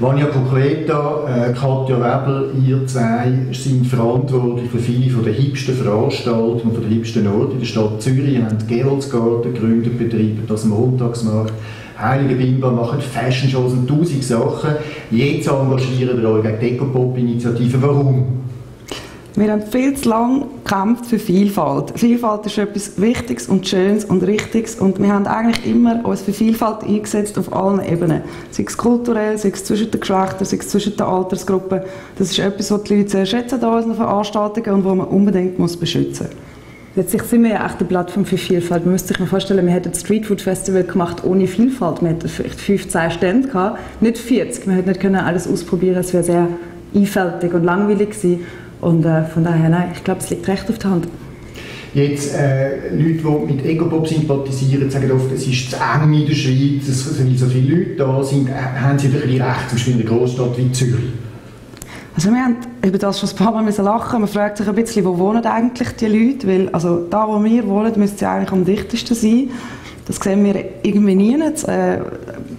Vanja Kukleta, äh, Katja Webel, ihr zwei sind verantwortlich für viele von den hipsten Veranstaltungen und von den hipsten Orten in der Stadt Zürich. Ihr habt Geroldsgarten gegründet, betreiben das Montagsmarkt. Heilige Bimba machen Fashion-Shows und tausend Sachen. Jetzt engagieren wir euch gegen die Ecopop-Initiative. Warum? Wir haben viel zu lange gekämpft für Vielfalt. Vielfalt ist etwas Wichtiges und Schönes und Richtiges und wir haben eigentlich immer uns für Vielfalt eingesetzt auf allen Ebenen. Sei es kulturell, sei es zwischen den Geschlechtern, sei es zwischen den Altersgruppen. Das ist etwas, was die Leute sehr schätzen an unseren Veranstaltungen und was man unbedingt muss beschützen muss. Letztlich sind wir ja echt eine Plattform für Vielfalt. Man müsste sich mal vorstellen, wir hätten ein Streetfood Festival gemacht ohne Vielfalt. Wir hätten vielleicht 15 Stände gehabt, nicht 40. Wir hätten nicht alles ausprobieren Es wäre sehr einfältig und langweilig gewesen. Und äh, von daher, nein, ich glaube, es liegt recht auf der Hand. Jetzt, äh, Leute, die mit Egopop sympathisieren, sagen oft, es ist zu eng in der Schweiz, es, weil so viele Leute da sind. Äh, haben sie ein bisschen recht, zum Beispiel in einer Großstadt wie Zürich? Also wir haben über das schon ein paar Mal müssen lachen. Man fragt sich ein bisschen, wo wohnen eigentlich die Leute? Weil also da, wo wir wohnen, müsste sie eigentlich am dichtesten sein. Das sehen wir irgendwie nie. Äh,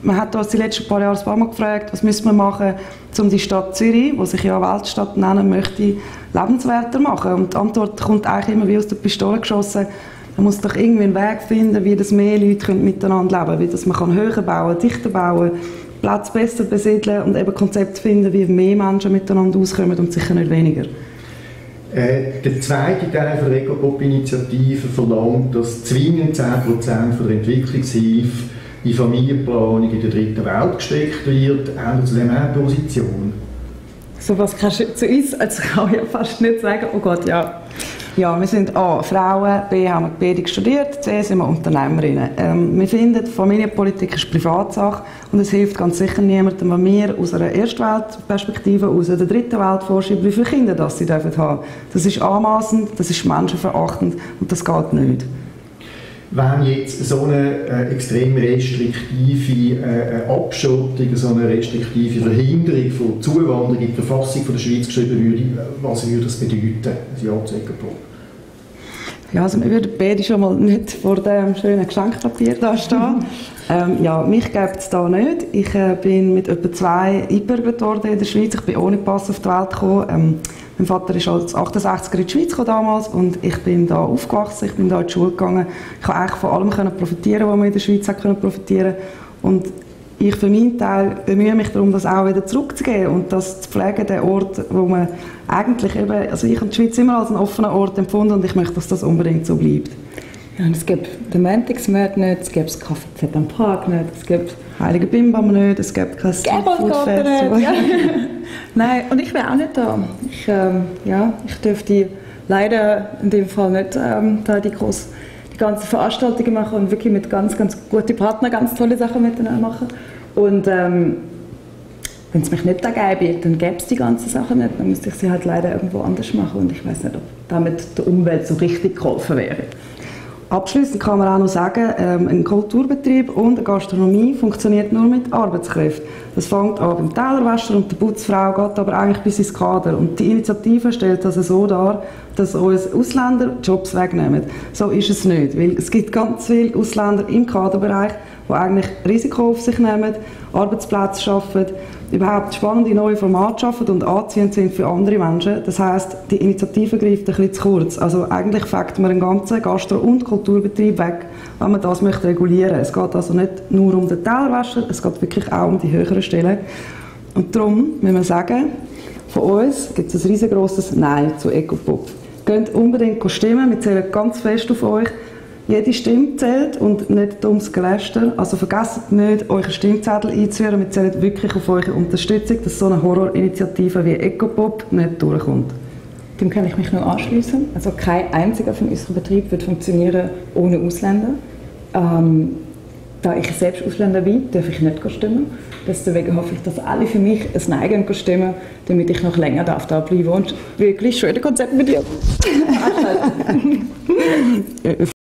man hat uns die letzten paar Jahre ein paar Mal gefragt, was müssen wir machen, um die Stadt Zürich, die sich ja Weltstadt nennen möchte, lebenswerter machen. Und die Antwort kommt eigentlich immer wie aus der Pistole geschossen. Man muss doch irgendwie einen Weg finden, wie das mehr Leute miteinander leben können, wie das man kann höher bauen, dichter bauen, Platz besser besiedeln und eben Konzepte finden, wie mehr Menschen miteinander auskommen und sicher nicht weniger. Äh, der zweite Teil der Ecopop-Initiative verlangt, dass zwingend 10% von der Entwicklungshilfe in Familienplanung in der dritten Welt gesteckt wird. Haben zu dem eine Position? So was kannst du zu uns als Frau ja fast nicht sagen. Oh Gott, ja. Ja, wir sind A, Frauen, B, haben wir Bildung studiert, C, sind wir Unternehmerinnen. Ähm, wir finden, Familienpolitik ist Privatsache und es hilft ganz sicher niemandem, wenn wir aus einer Erstweltperspektive, aus einer dritten Welt vorschreiben, wie viele Kinder das sie dürfen haben. Das ist anmaßend, das ist menschenverachtend und das geht nicht wenn jetzt so eine äh, extrem restriktive äh, Abschottung, so eine restriktive Verhinderung von Zuwanderung in die Verfassung von der Schweiz geschrieben würde, was würde das bedeuten, ein Ja zu Ja, also wir würden beide schon mal nicht vor dem schönen Geschenkpapier da stehen. ähm, ja, mich gibt es da nicht. Ich äh, bin mit etwa zwei eingebürgert worden in der Schweiz. Ich bin ohne Pass auf die Welt gekommen. Ähm, mein Vater ist als 68er in die Schweiz damals und ich bin da aufgewachsen, ich bin da in die Schule gegangen. Ich konnte eigentlich von allem können profitieren, was man in der Schweiz hat können profitieren und ich für meinen Teil bemühe mich darum, das auch wieder zurückzugeben und das zu pflegen, den Ort, wo man eigentlich eben, also ich habe die Schweiz immer als einen offenen Ort empfunden und ich möchte, dass das unbedingt so bleibt. Ja, und es gibt den Mantics-Markt nicht, es gibt das Café Z am Park nicht, es gibt Heilige Bimbam nicht, es gibt kein Streetfood-Festival. Ja. Nein, und ich wäre auch nicht da. Ich, ähm, ja, ich dürfte leider in dem Fall nicht ähm, da die, groß, die ganzen Veranstaltungen machen und wirklich mit ganz, ganz guten Partnern ganz tolle Sachen miteinander machen. Und ähm, wenn es mich nicht da gäbe, dann gäbe es die ganzen Sachen nicht. Dann müsste ich sie halt leider irgendwo anders machen und ich weiß nicht, ob damit der Umwelt so richtig geholfen wäre. Abschließend kann man auch noch sagen, ähm, ein Kulturbetrieb und eine Gastronomie funktioniert nur mit Arbeitskräften. Das fängt an beim Tellerwäscher und der Putzfrau, geht aber eigentlich bis ins Kader. Und die Initiative stellt das so dar, dass uns Ausländer Jobs wegnehmen. So ist es nicht, weil es gibt ganz viele Ausländer im Kaderbereich, die eigentlich Risiko auf sich nehmen, Arbeitsplätze schaffen, überhaupt spannende neue Formate schaffen und anziehend sind für andere Menschen. Das heißt, die Initiative greift ein bisschen zu kurz. Also eigentlich fängt man einen ganzen Gastro- und Kulturbetrieb weg, wenn man das möchte regulieren. Es geht also nicht nur um den Tellerwäscher, es geht wirklich auch um die höheren Stellen. Und darum müssen wir sagen, von uns gibt es ein riesengroßes Nein zu Ecopop. Geht unbedingt stimmen, wir zählen ganz fest auf euch. Jede Stimme zählt und nicht dummes Geläster. Also vergesst nicht, euren Stimmzettel einzuführen. Wir zählen wirklich auf eure Unterstützung, dass so eine Horrorinitiative wie Ecopop nicht durchkommt. Dem kann ich mich nur anschließen. Also kein einziger von unserem Betrieb wird funktionieren ohne Ausländer. Ähm, da ich selbst Ausländer bin, darf ich nicht stimmen. Deswegen hoffe ich, dass alle für mich ein Nein stimmen, damit ich noch länger da bleiben und wirklich schöne Konzerte mit dir